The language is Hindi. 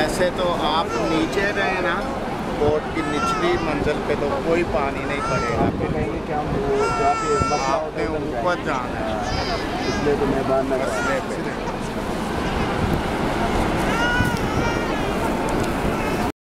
ऐसे तो आप नीचे रहे ना बोट की निचली मंजिल पे तो कोई पानी नहीं पड़ेगा। आपने ऊपर जाना है। इसलिए तो मैं बात